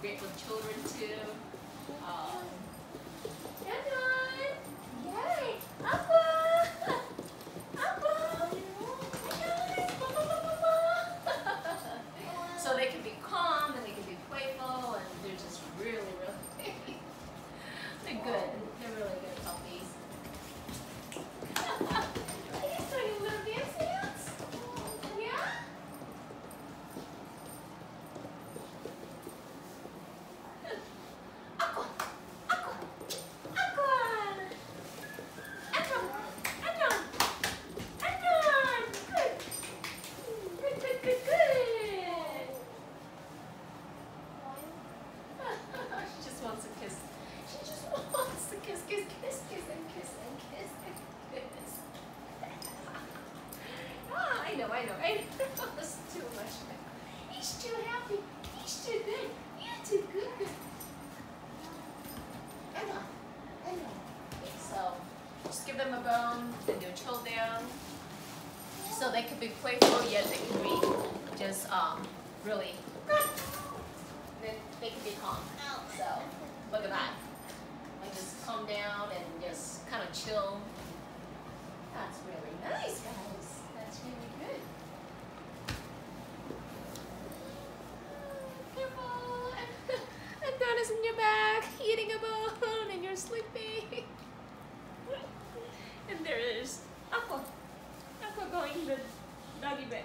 great with children too. Um, so they can be calm and they can be playful and they're just really, really they're good. They're really good puppies. He's doing a little dance dance. Yeah? Aqua! Aqua! Aqua! Anton! Anton! Anton! Good! Good, good, good, good! she just wants a kiss. She just wants to kiss, kiss, kiss, kiss, and kiss, and kiss, and kiss. ah, I know, I know, I know. It's too much. He's too happy. He's too good. You're too good. Emma, Emma. So, just give them a bone and do a chill down. So they can be playful, yet they can be just um, really then they can be calm. So look at that. Like just calm down and just kind of chill. That's really nice, guys. That's really good. Careful. Is in your back, eating a bone, and you're sleeping. and there is Aqua. Aqua going to the doggy bed.